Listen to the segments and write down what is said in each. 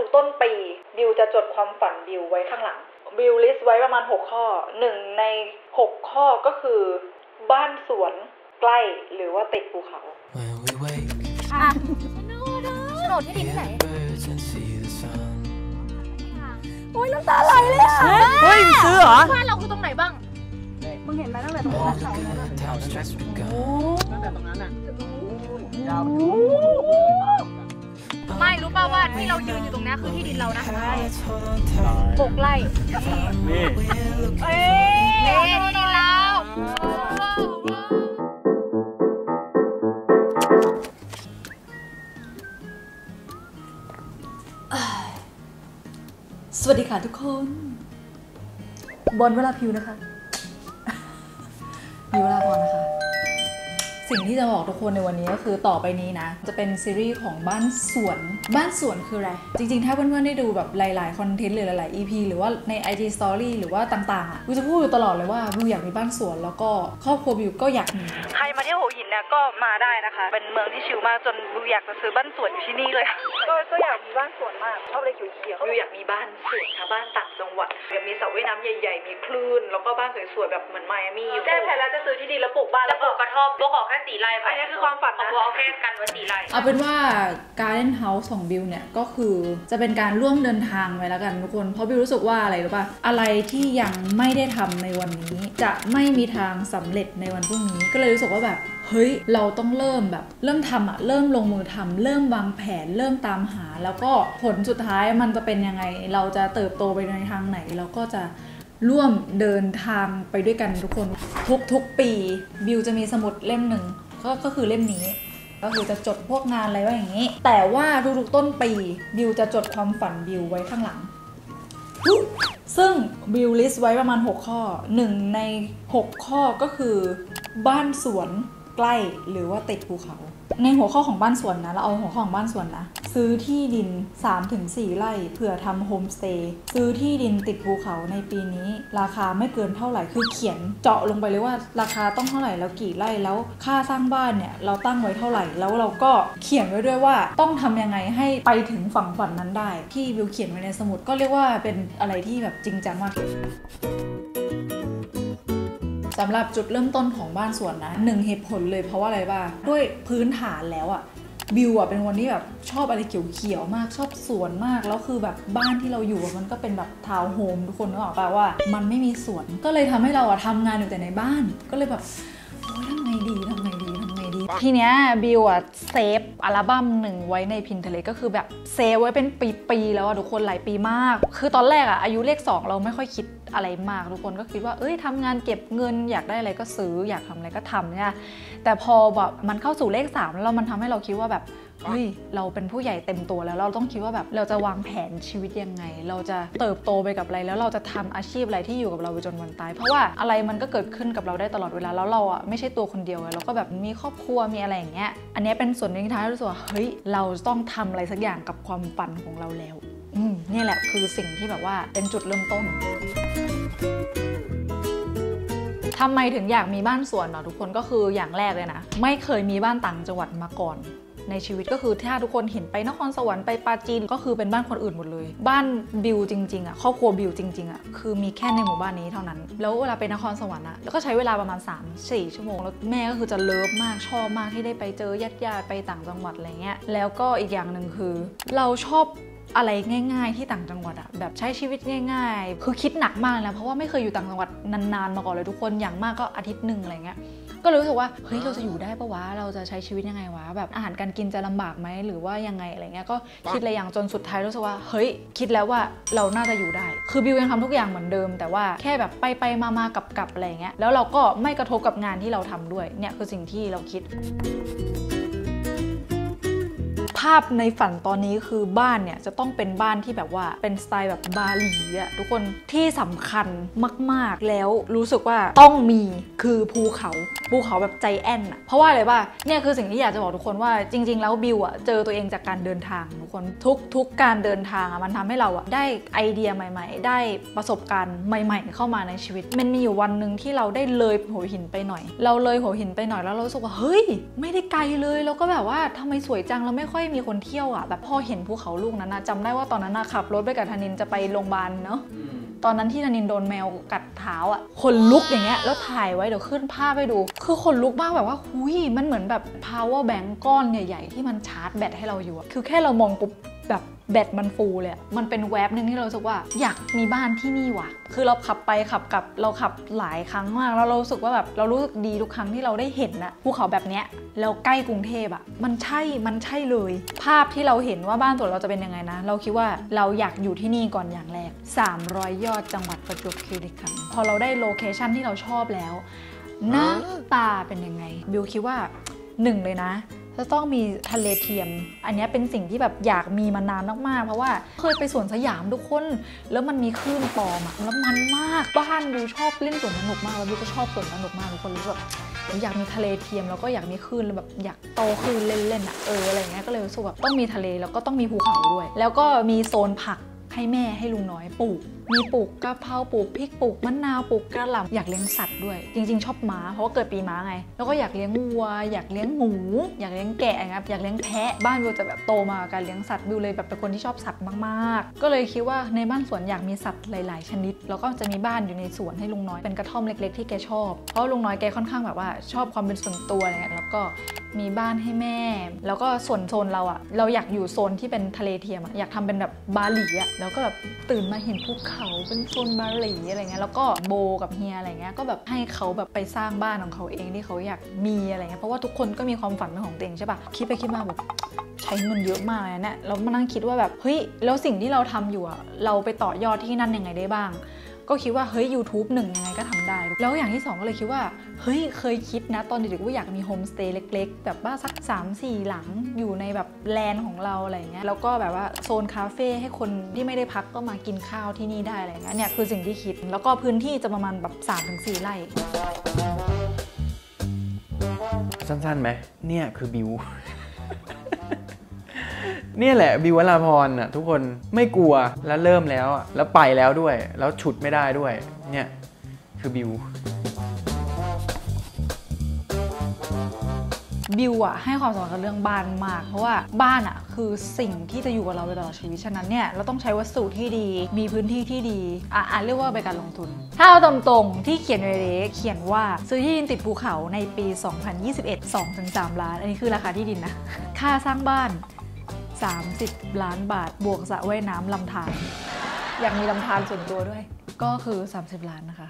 ทุกๆต้นปีบิวจะจดความฝันบิวไว้ข้างหลังบิวลิสต์ไว้ประมาณ 6 ข้อหนึ่งใน 6 ข้อก็คือบ้านสวนใกล้หรือว่าติดภูเขา When we wake, อะโฉนดที่ดินที่ไหน hear birds and see the sun. โอ้ยน้ำตาไหลเลยอะเฮ้ยมึงซื้อเหรอบ้านเราคือตรงไหนบ้างมึงเห็นไหมตั้งแต่ตรง All นั้น the เขา good times just begun. ตั้งแต่ตรงนั้นอะ ไม่รู้ป่าวว่าที่เรายืนอยู่ตรงเนี้ยคือที่ดินเรานะ Let's hold on tight. หกไร่นี่เอ้ยที่ดินเราสวัสดีค่ะทุกคน บอลเวลาพิวนะคะ มีเวลาพรนะคะ สิ่งที่จะบอกทุกคนในวันนี้ก็คือต่อไปนี้นะ จะเป็นซีรีส์ของบ้านสวน บ้านสวนคืออะไร จริงๆ ถ้าเพื่อนๆ ได้ดูแบบหลายๆ คอนเทนต์หรือหลายๆ EP หรือว่าใน IG Story หรือว่าต่างๆอะวิวจะพูดอยู่ตลอดเลยว่าวิวอยากมีบ้านสวน แล้วก็ครอบครัววิวก็อยากมี ใครมาเที่ยวหัวหินเนี่ยก็มาได้นะคะ เป็นเมืองที่ชิลมากจนวิวอยากจะซื้อบ้านสวนอยู่ที่นี่เลย ก็ก็อยากมีบ้านสวนมากชอบอะไรเขียวๆวิวอยากมีบ้านสวนค่ะบ้านต่างจังหวัดอยากมีสระว่ายน้ำใหญ่ ๆ มีคลื่น แล้วก็บ้านสวยๆแบบเหมือนไมอามี่แก้แผนแล้วจะซื้อที่ดินแล้วปลูกบ้านจะแล้วปก็ลูกกระท่อมพวกขอแค่สีไร่อันนี้คือความฝันนะของบัวเอาแค่กันไว้สีไร่เอาเป็นว่า Garden House ของบิวเนี่ย ก็คือจะเป็นการร่วมเดินทางไปแล้วกันทุกคน เพราะบิวรู้สึกว่าอะไรรู้ป่ะ อะไรที่ยังไม่ได้ทำในวันนี้ จะไม่มีทางสำเร็จในวันพรุ่งนี้ ก็เลยรู้สึกว่าแบบเฮ้ย เราต้องเริ่มแบบ เริ่มทำอะเริ่มลงมือทำเริ่มวางแผน เริ่มตามหา แล้วก็ผลสุดท้ายมันจะเป็นยังไง เราจะเติบโตไปในทางไหน เราก็จะ ร่วมเดินทางไปด้วยกันทุกคนทุกทุกปี บิวจะมีสมุดเล่มหนึ่งก็ก็คือเล่มนี้ ก็คือจะจดพวกงานอะไรไว้อย่างนี้ แต่ว่าทุกๆต้นปีบิวจะจดความฝันบิวไว้ข้างหลัง ซึ่งบิว list ไว้ประมาณ 6 ข้อ 1 ใน 6 ข้อก็คือ บ้านสวนใกล้หรือว่าติดภูเขา ในหัวข้อของบ้านสวนนะ เราเอาหัวข้อของบ้านสวนนะ ซื้อที่ดิน 3-4 ไร่เผื่อทำโฮมสเตย์ซื้อที่ดินติดภูเขาในปีนี้ ราคาไม่เกินเท่าไหร่คือเขียนเจาะลงไปเลยว่าราคาต้องเท่าไหร่แล้วกี่ไร่แล้วค่าสร้างบ้านเนี่ยเราตั้งไว้เท่าไหร่แล้วเราก็เขียนไว้ด้วยว่าต้องทำยังไงให้ไปถึงฝั่งฝันนั้นได้ ที่บิวเขียนไว้ในสมุดก็เรียกว่าเป็นอะไรที่แบบจริงจังมาก สำหรับจุดเริ่มต้นของบ้านสวนนะหนึ่งเหตุผลเลยเพราะว่าอะไรบ้างด้วยพื้นฐานแล้วอะบิวอะเป็นคนที่แบบชอบอะไรเขียวๆมากชอบสวนมากแล้วคือแบบบ้านที่เราอยู่มันก็เป็นแบบทาวน์โฮมทุกคนนึกออกปะว่า มันไม่มีสวนก็เลยทำให้เราอะทำงานอยู่แต่ในบ้าน ก็เลยแบบ ทีเนี้ยบิวอะ save อัลบั้มหนึ่งไว้ใน Pinterest ก็คือแบบ save ไว้เป็นปีๆแล้วอะทุกคนหลายปีมาก คือตอนแรกอะอายุเลข 2 เราไม่ค่อยคิดอะไรมากทุกคนก็คิดว่าเอ้ยทำงานเก็บเงินอยากได้อะไรก็ซื้ออยากทำอะไรก็ทำเนี่ยแต่พอแบบมันเข้าสู่เลข3แล้วมันทำให้เราคิดว่าแบบ เฮ้ยเราเป็นผู้ใหญ่เต็มตัวแล้วเราต้องคิดว่าแบบเราจะวางแผนชีวิตยังไง เราจะเติบโตไปกับอะไรแล้วเราจะทำอาชีพอะไรที่อยู่กับเราไปจนวันตาย เพราะว่าอะไรมันก็เกิดขึ้นกับเราได้ตลอดเวลาแล้วเราอะไม่ใช่ตัวคนเดียวไงเราก็แบบมีครอบครัวมีอะไรอย่างเงี้ยอันนี้เป็นส่วนหนึ่งที่ทำให้รู้สึกว่าเฮ้ยเราต้องทำอะไรสักอย่างกับความฝันของเราแล้วอืมนี่แหละคือสิ่งที่แบบว่าเป็นจุดเริ่มต้นทำไมถึงอยากมีบ้านสวนเนาะทุกคนก็คืออย่างแรกเลยนะ ไม่เคยมีบ้านต่างจังหวัดมาก่อน ในชีวิตก็คือถ้าทุกคนเห็นไปนครสวรรค์ไปปาจีนก็คือเป็นบ้านคนอื่นหมดเลย บ้านบิวจริงๆอะครอบครัวบิวจริงๆอะคือมีแค่ในหมู่บ้านนี้เท่านั้น แล้วเวลาไปนครสวรรค์อะแล้วก็ใช้เวลาประมาณ 3-4 ชั่วโมง แล้วแม่ก็คือจะเลิฟมากชอบมากที่ได้ไปเจอญาติญาติๆไปต่างจังหวัดอะไรเงี้ยแล้วก็อีกอย่างหนึ่งคือ เราชอบอะไรง่าย ๆ ที่ต่างจังหวัดอะแบบใช้ชีวิตง่าย ๆ คือคิดหนักมากเลยนะเพราะว่าไม่เคยอยู่ต่างจังหวัดนานๆมาก่อนเลยทุกคนอย่างมากก็อาทิตย์หนึ่งอะไรเงี้ย ก็เลยรู้สึกว่าเฮ้ยเราจะอยู่ได้ปะวะเราจะใช้ชีวิตยังไงวะแบบอาหารการกินจะลำบากไหมหรือว่ายังไงอะไรเงี้ยก็คิดอะไรอย่างจนสุดท้ายรู้สึกว่าเฮ้ยคิดแล้วว่าเราน่าจะอยู่ได้ คือบิวยังทำทุกอย่างเหมือนเดิม แต่ว่าแค่แบบไปไปๆมาๆกับๆอะไรเงี้ยแล้วเราก็ไม่กระทบกับงานที่เราทำด้วยเนี่ยคือสิ่งที่เราคิด ภาพในฝันตอนนี้คือบ้านเนี่ยจะต้องเป็นบ้านที่แบบว่าเป็นสไตล์แบบบาหลีอะทุกคนที่สำคัญมาก ๆ แล้วรู้สึกว่าต้องมีคือภูเขาภูเขาแบบใจแอนอะเพราะว่าอะไรป่ะเนี่ยคือสิ่งที่อยากจะบอกทุกคนว่าจริง ๆ แล้วบิวอะเจอตัวเองจากการเดินทางทุกคนทุกทุกการเดินทางอะมันทำให้เราอะได้ไอเดียใหม่ ๆ ได้ประสบการณ์ใหม่ ๆ เข้ามาในชีวิต มันมีอยู่วันหนึ่งที่เราได้เลยหัวหินไปหน่อย เราเลยหัวหินไปหน่อยแล้วเราสึกว่าเฮ้ย ไม่ได้ไกลเลย แล้วก็แบบว่าทำไมสวยจังเราไม่ค่อยมีคนเที่ยวอะแบบพอเห็นภูเขาลูกนั้นนะจำได้ว่าตอนนั้นนะขับรถไปกับธนินจะไปโรงพยาบาลเนาะตอนนั้นที่ธนินโดนแมวกัดเท้าอะขนลุกอย่างเงี้ยแล้วถ่ายไว้เดี๋ยวขึ้นภาพให้ดู คือขนลุกมากแบบว่าหุยมันเหมือนแบบ power bank ก้อนใหญ่ ๆ ที่มันชาร์จแบตให้เราอยู่อะคือแค่เรามองปุ๊บแบบ แบตมันฟูเลยมันเป็นแวบหนึ่งที่เราสึกว่า อยากมีบ้านที่นี่ว่ะ คือเราขับไปขับกลับเราขับหลายครั้งมากแล้วเรารู้สึกว่าแบบเรารู้สึกดีทุกครั้งที่เราได้เห็นนะภูเขาแบบเนี้ยแล้วใกล้กรุงเทพอะมันใช่มันใช่เลย ภาพที่เราเห็นว่าบ้านตัวเราจะเป็นยังไงนะ เราคิดว่าเราอยากอยู่ที่นี่ก่อนอย่างแรก 300 ยอดจังหวัดประจวบคีรีขันธ์พอเราได้ location ที่เราชอบแล้วหน้าตาเป็นยังไงบิวคิดว่าหนึ่งเลยนะ จะต้องมีทะเลเทียม อันนี้เป็นสิ่งที่แบบอยากมีมานานมากๆ เพราะว่าเคยไปสวนสยามทุกคน แล้วมันมีคลื่นปลอมอะแล้วมันมาก บ้านบิวชอบเล่นสวนสนุกมาก แล้วบิวก็ชอบสวนสนุกมากทุกคนรู้สึกแบบอยากมีทะเลเทียมแล้วก็อยากมีคลื่นแล้วแบบอยากโตคลื่นเล่นๆอะเอออะไรเงี้ย ก็เลยรู้สึกแบบต้องมีทะเลแล้วก็ต้องมีภูเขาด้วย แล้วก็มีโซนผักให้แม่ให้ลุงน้อยปลูก มีปลูกกะเพราปลูกพริกปลูกมะนาวปลูกกระหล่ำอยากเลี้ยงสัตว์ด้วย จริง ๆ ชอบม้าเพราะว่าเกิดปีม้าไง แล้วก็อยากเลี้ยงวัว อยากเลี้ยงหมู อยากเลี้ยงแกะครับอยากเลี้ยงแพะบ้านบิวจะแบบโตมากับการเลี้ยงสัตว์บิวเลยแบบเป็นคนที่ชอบสัตว์มากๆ ก็เลยคิดว่าในบ้านสวนอยากมีสัตว์หลาย ๆ ชนิด แล้วก็จะมีบ้านอยู่ในสวนให้ลุงน้อยเป็นกระท่อมเล็ก ๆ ที่แกชอบเพราะลุงน้อยแกค่อนข้างแบบว่าชอบความเป็นส่วนตัวอะไรเงี้ยแล้วก็มีบ้านให้แม่ แล้วก็ส่วนโซนเราอะเราอยากอยู่โซนที่เป็นทะเลเทียมอะอยากทำเป็นแบบบาหลีอะแล้วก็แบบตื่นมาเห็นภูเขาเป็นคนบาหลีอะไรเงี้ยแล้วก็โบกับเฮียอะไรเงี้ยก็แบบให้เขาแบบไปสร้างบ้านของเขาเองที่เขาอยากมีอะไรเงี้ยเพราะว่าทุกคนก็มีความฝันเป็นของตัวเองใช่ปะคิดไปคิดมาแบบใช้เงินเยอะมากเลยเนี่ยเรามานั่งคิดว่าแบบเฮ้ยแล้วสิ่งที่เราทำอยู่อะเราไปต่อยอดที่นั่นยังไงได้บ้าง ก็คิดว่าเฮ้ย YouTube หนึ่งยังไงก็ทำได้ แล้วอย่างที่สองก็เลยคิดว่าเฮ้ยเคยคิดนะ ตอนเด็กๆว่าอยากมีโฮมสเตย์เล็กๆ แบบว่าสัก 3-4 หลังอยู่ในแบบแลนด์ของเราอะไรเงี้ยแล้วก็แบบว่าโซนคาเฟ่ให้คนที่ไม่ได้พักก็มากินข้าวที่นี่ได้อะไรเงี้ยเนี่ยคือสิ่งที่คิด แล้วก็พื้นที่จะประมาณแบบ3-4ไร่สั้นๆไหมเนี่ยคือบิว เนี่ยแหละบิววราพรอะทุกคนไม่กลัวแล้วเริ่มแล้วอะแล้วไปแล้วด้วย แล้วฉุดไม่ได้ด้วย เนี่ย คือบิวบิวอะให้ความสำคัญกับเรื่องบ้านมาก เพราะว่าบ้านอะคือสิ่งที่จะอยู่กับเราไปตลอดชีวิตฉะนั้นเนี่ยเราต้องใช้วัสดุที่ดี มีพื้นที่ที่ดีอะอะเรียกว่าเป็นการลงทุน ถ้าเอาตรงๆที่เขียนไว้เลยเขียนว่าซื้อที่ดินติดภูเขาในปี 2021 2-3 ล้าน อันนี้คือราคาที่ดินนะ ค่าสร้างบ้าน 30 ล้านบาท บวกสระว่ายน้ำลำธารอยากมีลำธารส่วนตัวด้วย ก็คือ 30 ล้านนะคะ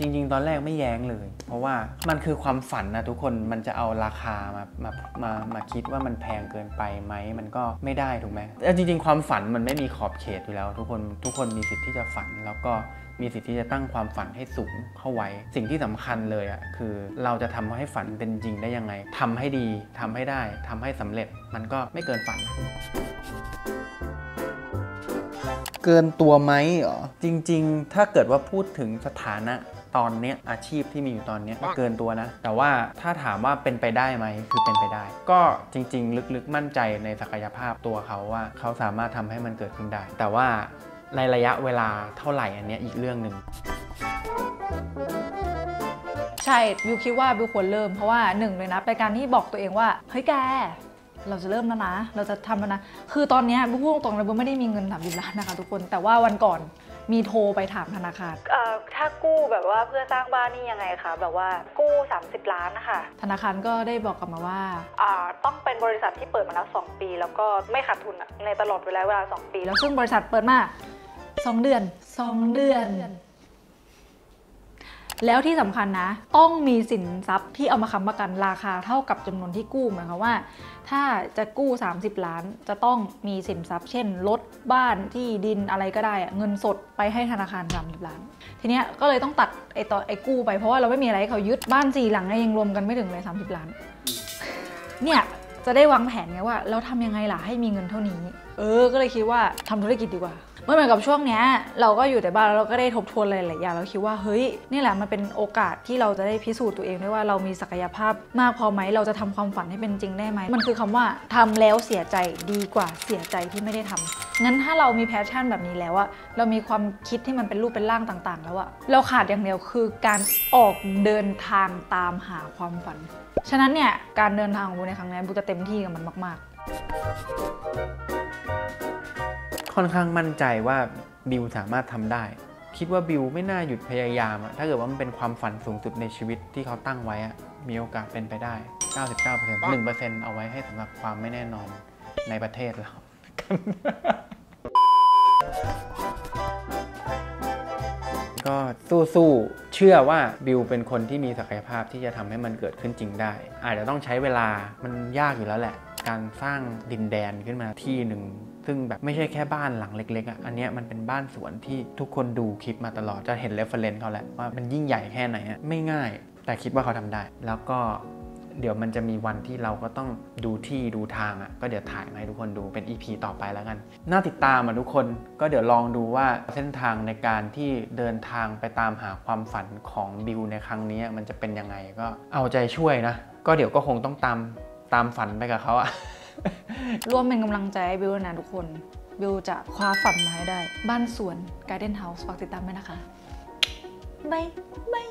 จริง ๆ ตอนแรกไม่แย้งเลย เพราะว่ามันคือความฝันนะทุกคนมันจะเอาราคามามามามาคิดว่ามันแพงเกินไปไหมมันก็ไม่ได้ถูกไหมแต่จริง ๆ ความฝันมันไม่มีขอบเขตอยู่แล้ว ทุกคนทุกคนมีสิทธิ์ที่จะฝันแล้วก็มีสิทธิ์ที่จะตั้งความฝันให้สูงเข้าไว้ สิ่งที่สำคัญเลยอะคือเราจะทำให้ฝันเป็นจริงได้ยังไงทำให้ดีทำให้ได้ทำให้สำเร็จมันก็ไม่เกินฝัน เกินตัวไหมเหรอจริง ๆ ถ้าเกิดว่าพูดถึงสถานะ ตอนเนี้ยอาชีพที่มีอยู่ตอนเนี้ยเกินตัวนะ แต่ว่าถ้าถามว่าเป็นไปได้ไหมคือเป็นไปได้ ก็จริง ๆ ลึกๆมั่นใจในศักยภาพตัวเขาว่า เขาสามารถทำให้มันเกิดขึ้นได้ แต่ว่าในระยะเวลาเท่าไหร่อันเนี้ยอีกเรื่องหนึ่งใช่บิวคิดว่าบิวควรเริ่มเพราะว่าหนึ่งเลยนะเป็นการที่บอกตัวเองว่าเฮ้ยแกเราจะเริ่มแล้วนะ เราจะทำแล้วนะ คือตอนเนี้ยบิวพูดตรงๆเลยบิวไม่ได้มีเงินสามสิบล้านนะคะทุกคน แต่ว่าวันก่อน มีโทรไปถามธนาคาร เอ่อถ้ากู้แบบว่าเพื่อสร้างบ้านนี่ยังไงคะแบบว่ากู้ 30 ล้านนะคะธนาคารก็ได้บอกกลับมาว่า อ่าต้องเป็นบริษัทที่เปิดมาแล้ว 2 ปี แล้วก็ไม่ขาดทุนอะในตลอดเวลาเวลา 2 ปี แล้วซึ่งบริษัทเปิดมา 2 เดือน 2 เดือน แล้วที่สำคัญนะ ต้องมีสินทรัพย์ที่เอามาค้ำประกันราคาเท่ากับจำนวนที่กู้หมายความว่า ถ้าจะกู้ 30 ล้าน จะต้องมีสินทรัพย์ เช่นรถบ้านที่ดินอะไรก็ได้อะเงินสดไปให้ธนาคาร30ล้าน ทีเนี้ยก็เลยต้องตัดไอ้ตอไอ้กู้ไปเพราะว่าเราไม่มีอะไรให้เขายึดบ้านสี่หลังเนี่ยยังรวมกันไม่ถึงเลย30 ล้านเนี่ย จะได้วางแผนไงว่าเราทำยังไงล่ะให้มีเงินเท่านี้ เออ ก็เลยคิดว่าทำธุรกิจดีกว่าเมื่อเหมือนกับช่วงเนี้ยเราก็อยู่แต่บ้านแล้วเราก็ได้ทบทวนหลายๆอย่างเราคิดว่าเฮ้ยนี่แหละมันเป็นโอกาสที่เราจะได้พิสูจน์ตัวเองด้วยว่าเรามีศักยภาพมากพอไหมเราจะทำความฝันให้เป็นจริงได้ไหมมันคือคำว่าทำแล้วเสียใจดีกว่าเสียใจที่ไม่ได้ทำ งั้นถ้าเรามี passion แบบนี้แล้วอะเรามีความคิดที่มันเป็นรูปเป็นร่างต่างๆ แล้วอะเราขาดอย่างเดียวคือการออกเดินทางตามหาความฝัน ฉะนั้นเนี่ยการเดินทางของบูในครั้งนี้บูจะเต็มที่กับมันมาก ๆ ค่อนข้างมั่นใจว่าบิวสามารถทำได้ คิดว่าบิวไม่น่าหยุดพยายามอะถ้าเกิดว่ามันเป็นความฝันสูงสุดในชีวิตที่เขาตั้งไว้อะมีโอกาสเป็นไปได้ 99% 1%เอาไว้ให้สำหรับความไม่แน่นอนในประเทศเราก็ สู้ๆ เชื่อว่าบิวเป็นคนที่มีศักยภาพที่จะทำให้มันเกิดขึ้นจริงได้ อาจจะต้องใช้เวลามันยากอยู่แล้วแหละ การสร้างดินแดนขึ้นมาที่หนึ่งซึ่งแบบไม่ใช่แค่บ้านหลังเล็กๆอะ อันนี้มันเป็นบ้านสวนที่ทุกคนดูคลิปมาตลอดจะเห็น reference เขาแหละว่ามันยิ่งใหญ่แค่ไหนไม่ง่าย แต่คิดว่าเขาทำได้ แล้วก็ เดี๋ยวมันจะมีวันที่เราก็ต้องดูที่ดูทางอะ่ะก็เดี๋ยวถ่ายมาให้ทุกคนดูเป็น EP ต่อไปแล้วกัน น่าติดตามอะทุกคนก็เดี๋ยวลองดูว่าเส้นทางในการที่เดินทางไปตามหาความฝันของบิวในครั้งนี้มันจะเป็นยังไงก็เอาใจช่วยนะ ก็เดี๋ยวก็คงต้องตามตามฝันไปกับเขาอะๆร่วมเป็นกำลังใจให้บิวด้วยนะทุกคนบิวจะคว้าฝันมาให้ได้ บ้านสวน Garden House ฝากติดตามด้วยนะคะบายบาย